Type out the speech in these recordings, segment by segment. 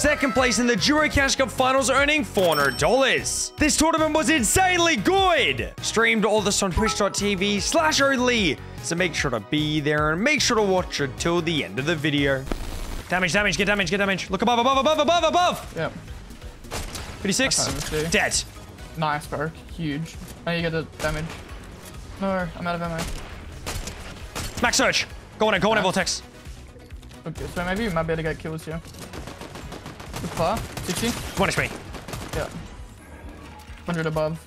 Second place in the Duo Cash Cup Finals earning $400. This tournament was insanely good. Streamed all this on twitch.tv slash Oatley. So make sure to be there and make sure to watch it till the end of the video. Damage, damage, get damage, get damage. Look above, above, above, above, above. Yep. 56. Okay, let's see. Dead. Nice, bro. Huge. I need to get the damage. No, I'm out of ammo. Max search. Go on it, go on it, Vortex. Okay, so maybe we might be able to get kills here. Far. 60. Punish me. Yeah. 100 above.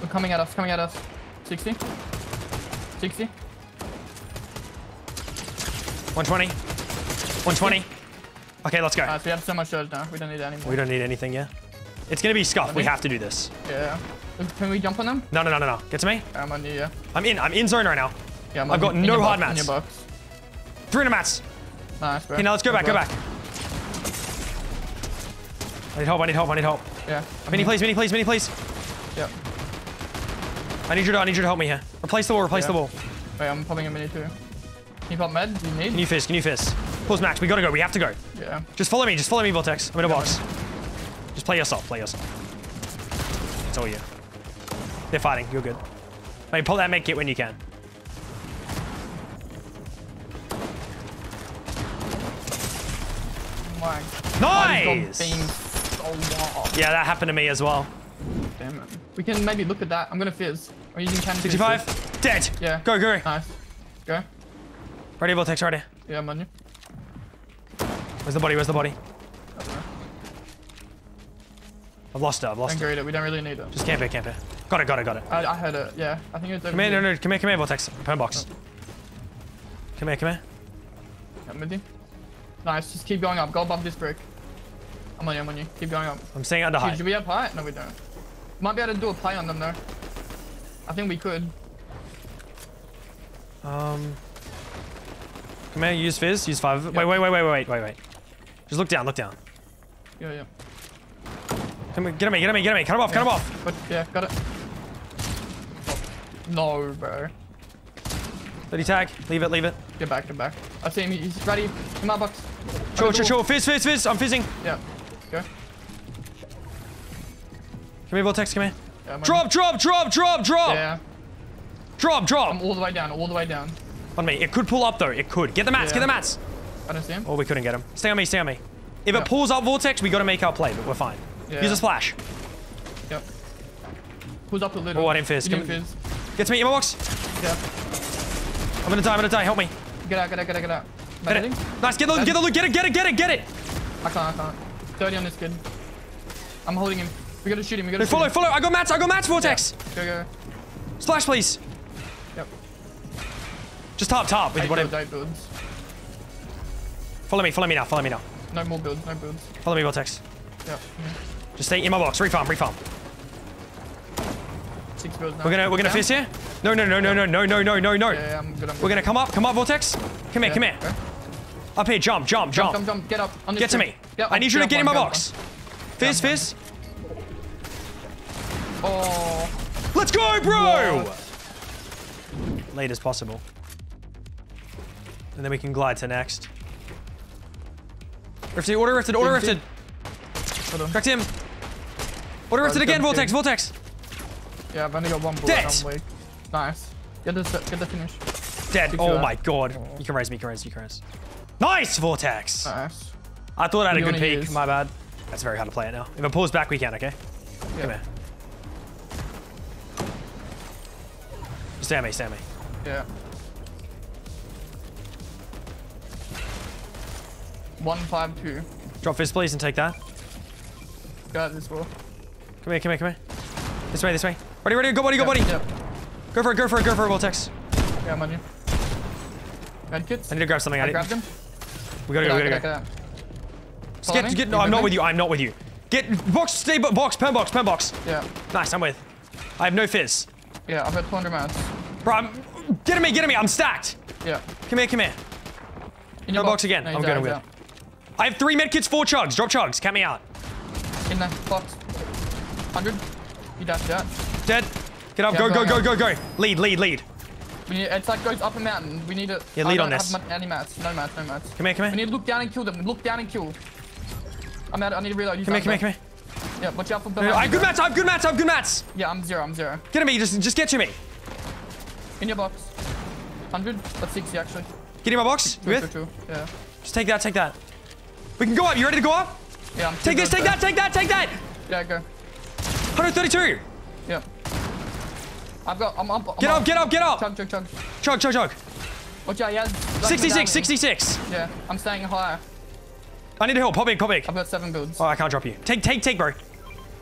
They're coming at us, coming at us. 60. 60. 120. 120. Okay, let's go. Alright, so we have so much dodge now. We don't need it anymore. We don't need anything, yeah? It's gonna be scuff. We have to do this. Yeah. Can we jump on them? No, no, no, no, no. Get to me. I'm on you, yeah. I'm in. I'm in zone right now. Yeah, I'm I've got no hard box, mats. your box. 300 mats. Nice, bro. Okay, now let's go back, go back. I need help, I need help, I need help. Yeah. Mini please, mini please, mini please. Yep. I need you to, I need you to help me here. Replace the wall, replace Yeah. the wall. Wait, I'm popping a mini too. Can you pop med? Do you need? Can you fist, can you fist? Pause max, we gotta go, we have to go. Yeah. Just follow me, just follow me, Vortex. I'm in a box. Just play yourself, play yourself. It's all you. They're fighting, you're good. Hey, pull that med kit when you can. Oh Nice! Oh, Being so. Yeah, that happened to me as well. Damn it. We can maybe look at that. I'm gonna fizz. Are you using cannon fizz? 65, dead. Yeah. Go, go. Nice. Go. Ready, Vortex, ready. Yeah, I'm on you. Where's the body, where's the body? I've lost it, I've lost Don't it. greet it. We don't really need it. Just camp here, camp here. Got it, got it, got it. I, I heard it. Yeah. I think it's over Come here, here. no, no, come here, come here, Vortex. Pen box. Oh. Come here, come here. I'm with you. Nice. Just keep going up. Go above this brick. I'm on you. I'm on you. Keep going up. I'm staying under Dude, height. do we have height? No, we don't. Might be able to do a play on them though. I think we could. Um, come here, use fizz, use five. Wait, wait, wait, wait, wait, wait, wait. Just look down, look down. Yeah, yeah. Come here, get at me, get at me, get at me. Cut him off, cut him off. But yeah, got it. No, bro. Let he tag. Leave it, leave it. Get back, get back. I see him. He's ready. Come my box. Chill, Open chill, chill. Fizz, fizz, fizz. I'm fizzing. Yeah. Go. Come here, Vortex, come here. Yeah, I'm Drop, drop, drop, drop, drop. Yeah. Drop, I'm drop. all the way down. All the way down. On me. It could pull up though. It could. Get the mats, get the mats. I don't see him. Oh, we couldn't get him. Stay on me, stay on me. If Yeah. it pulls up Vortex, we gotta make our play, but we're fine. Yeah. Use a splash. Yep. Pulls up a little. Oh, I didn't fizz. Didn't fizz. Get to me, in my box. Yeah. I'm gonna die, I'm gonna die. Help me. Get out, get out, get out, get out. Get it. Nice, get the, get the loot, get it, get it, get it, get it. I can't, I can't. 30 on this kid. I'm holding him. We gotta shoot him. We gotta Hey, shoot follow, him. follow. I got mats, I got mats, Vortex. Go, go. Splash, please. Yep. Just top, top. With whatever. builds, builds. Follow me, follow me now, follow me now. No more builds, no builds. Follow me, Vortex. Yep. Mm-hmm. Just stay in my box. Refarm, refarm. Six builds now. We're gonna, we're gonna fizz here. No, no, no, no, no, no, no, no, no, no. Yeah, yeah, I'm good, I'm good. We're gonna come up, come up, Vortex. Come here, Yeah, come here. okay. Up here, jump, jump, Jump, jump. jump, get up. Get to me. Yep, I need you to up get in my box. one. Fizz, fizz. Oh, Let's go, bro! What? Late as possible. And then we can glide to next. Rifted, order rifted, order Big, rifted. hold on. Cracked him. Order rifted again, Vortex. Vortex. Yeah, I've only got one bullet. Dead. I'm weak. Nice. Get the get the finish. Dead. Oh my that. god. Oh. You can raise me, you can raise, you can raise. Nice, Vortex. Nice. I thought I had a good peek. use- My bad. That's very hard to play it now. If it pulls back, we can, okay? Yeah. Come here. Stay on me, stay on me. Yeah. One five two. Drop fist, please, and take that. Got this wall. Come here, come here, come here. This way, this way. Ready, ready, go buddy, go buddy. Yep. Go for it, go for it, go for it, Vortex. Yeah, I'm on you. Med kits. I need to grab something. I I grabbed him. we gotta go, we gotta go. Just Get, get, no, You I'm not me? with you. I'm not with you. Get box, stay bo- box, pen box, pen box. Yeah. Nice, I'm with. I have no fizz. Yeah, I've got 200 mats. Bro, I'm, get at me, get at me. I'm stacked. Yeah. Come here, come here. In No box again. No, I'm he's good, out, I'm he's good. I have three medkits, four chugs. Drop chugs. Count me out. In the box. 100. You dashed out. Dead. Get up. Yeah, go, go, go, go, go. Lead, lead, lead. We need, it's like goes up a mountain. We need to. Yeah, lead on this. Have any mats. No mats. No mats. Come here, come here. We need to look down and kill them. Look down and kill. I'm out. I need to reload. He's Come here, come here, come here. Yeah, watch out for I behind have good mats, I have good mats, I have good mats. Yeah, I'm zero. I'm zero. Get to me, just, just get to me. In your box. 100. That's 60 actually. Get in my box. You two, with? two. Yeah. Just take that, take that. We can go up. You ready to go up? Yeah. I'm Take this, take bro. that, take that, take that. Yeah, go. 132. Yeah. I've got. I'm up. I'm Get up, get up, get up. Chug, chug, chug. Chug, chug, chug. Watch out, yeah. like 66, 66. Yeah, I'm staying higher. I need help. Pop big, pop big. I've got seven builds. Oh, I can't drop you. Take, take, take, bro.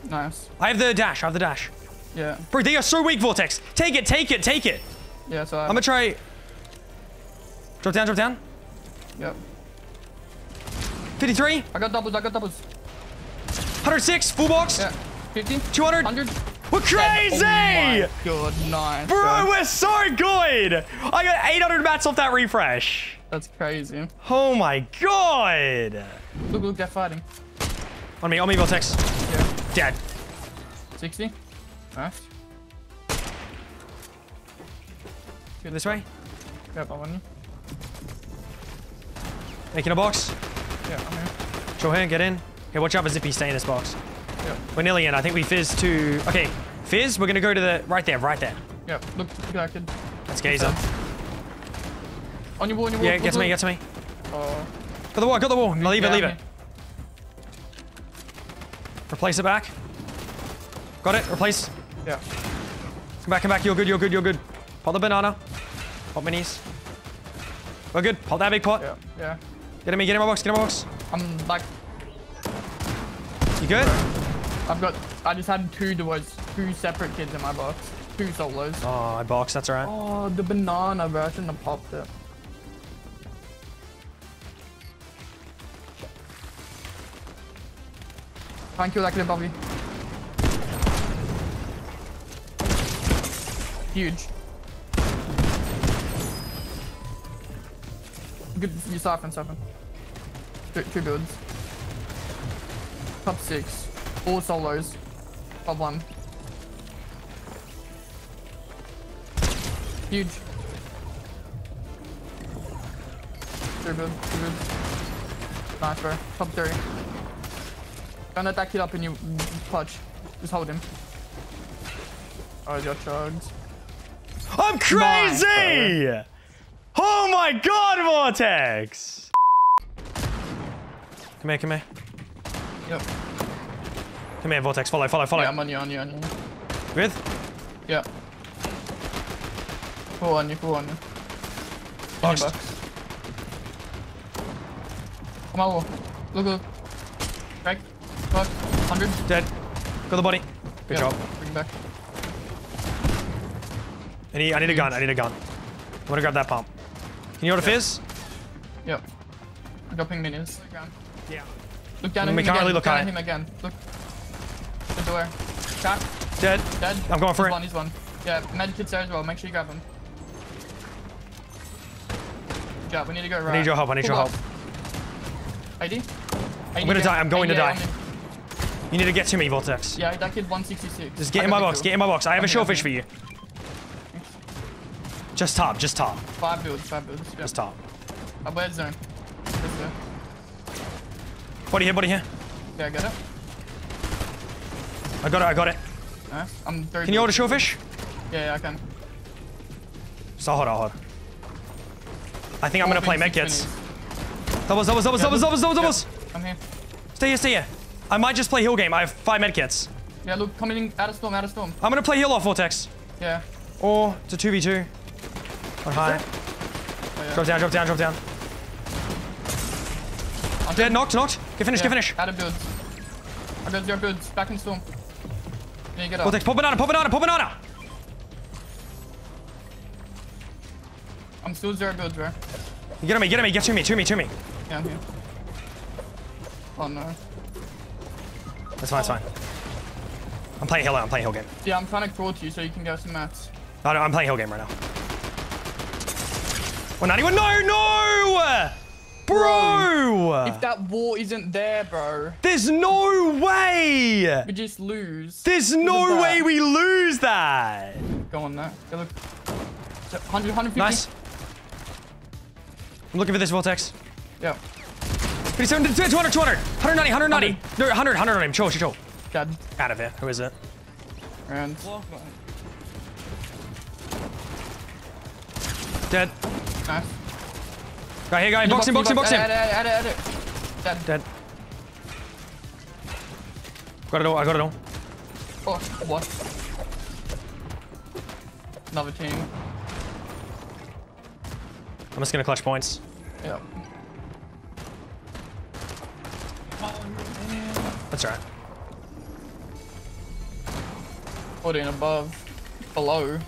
Nice. I have the dash. I have the dash. Yeah. Bro, they are so weak, Vortex. Take it, take it, take it. Yeah, so I'm gonna try. Drop down, drop down. Yep. 53, I got doubles, I got doubles. 106, full box. Yeah. 50, 200. 100. We're crazy! Oh god, nice. Bro, we're so good! I got 800 mats off that refresh. That's crazy. Oh my god! Look, look, they're fighting. On me, on me, Vortex. Yeah. Dead. 60. Nice. This way. Yep, I'm on you. Making a box. Yeah, I'm here. Get in. Okay, watch out for Zippy, stay in this box. Yep. We're nearly in. I think we fizz to... Okay, fizz, we're gonna go to the... Right there, right there. Yep. Look, look at that kid. That's Gazer. On your wall, on your wall. Yeah, get to me, get to me. Oh. Got the wall, got the wall. Leave it, leave it. Replace it back. Got it, replace. Yeah. Come back, come back. You're good, you're good, you're good. Pop the banana. Pop minis. We're good. Pop that big pot. Yeah. Yeah. Get in me, get in my box, get in my box. I'm like, You good? I've got, I just had two duos, two separate kids in my box. Two solos. Oh, I box, that's alright. Oh, the banana, bro. I popped it. And kill that above you. Huge. Good, you siphon, siphon. Two, two builds. Top six. All solos. Top one. Huge. Two build, two build. Nice, bro. Top three. Don't let that up in you clutch. Just hold him. Oh, your chugs. I'm crazy! oh my god, Vortex! Come here, come here. Yep. Come here, Vortex. Follow, follow, follow. Yeah, I'm on you, on you, on you. With? Yeah. Full on you, full on you. Boxed. Box. Come on, wall. Look, look. Crack. Box. 100. Dead. Got the body. Good Yeah, job. Bring him back. I need, I need a gun, I need a gun. I wanna grab that pump. Can you hold a fizz? Yep. I got ping minis. Yeah. Look down at We him can't again. really look down at him again. Look. The door. Tap. Dead. Dead. I'm going for he's it. one, he's one. Yeah, med kit's there as well. Make sure you grab him. Good job. We need to go right. I need your help, I need your Pull help. up. AD? I'm gonna die, I'm going to die. On. You need to get to me, Vortex. Yeah, that kid 166. Just get I in my box, get in my box. I have a I'm here, I'm shellfish for you. Just top, just top, Five builds, five builds. Yeah. just top. I bled zone. Body here, body here. Yeah, I get it. I got it, I got it. I'm. Can you hold a shellfish? Yeah, yeah, I can. So hold, I'll hold. I think I'm gonna play medkits. Doubles, doubles, doubles, Yeah, doubles, doubles, doubles, doubles. I'm here. Stay here, stay here. I might just play heal game. I have five medkits. Yeah, look, coming in out of storm, out of storm. I'm gonna play heal off Vortex. Yeah. Or it's a 2v2. On high. Oh, yeah. Drop down, drop down, drop down. I'm Dead, knocked, knocked. Get finished, yeah, get finished. Out of builds. I got zero builds. Back in storm. Yeah, get up. Vortex, pop banana, pop banana, pop banana. I'm still zero builds, bro. Get on me, get on me, get to me, to me, to me. Yeah, I'm here. Oh no. That's fine, that's fine. I'm playing heal, I'm playing heal game. Yeah, I'm trying to crawl to you so you can go some mats. No, no, I'm playing heal game right now. 191, no, no! Bro! If that wall isn't there, bro, There's no way! we just lose. There's Look no way we lose that! Go on that. Go look. 100, 150. Nice. I'm looking for this vortex. Yeah. 57, 200, 200, 190, 190. No, 100, 100 on him. Chill, chill, chill. Dead. Out of it. Who is it? And Dead. nice. Guy here, guy. Box him, box him, box him. Add it, add it, add it. Dead. Dead. Got it all. I got it all. Oh, what? Another team. I'm just gonna clutch points. Yep. That's right. 14 above. Below. You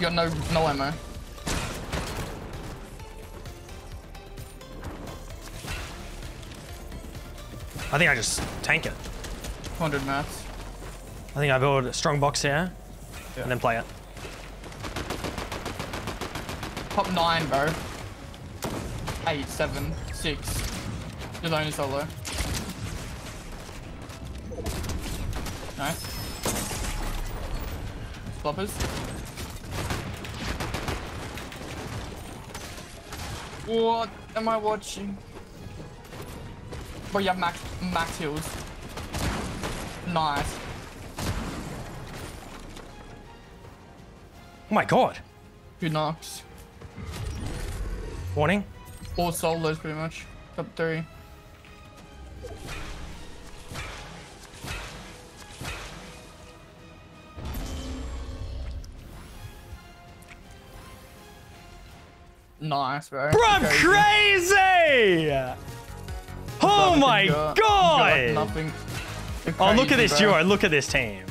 got no no ammo. I think I just tank it. 200 mats. I think I build a strong box here Yeah. and then play it. Top 9, bro. 8, 7, 6. You're only solo. Nice. Floppers. What am I watching? Bro, you have max, max heals. Nice. Oh my god. Who knocks? Warning. All solos pretty much. Top 3. Nice, bro. Bro, I'm crazy! Oh my god! Oh, look at this bro. duo. Look at this team.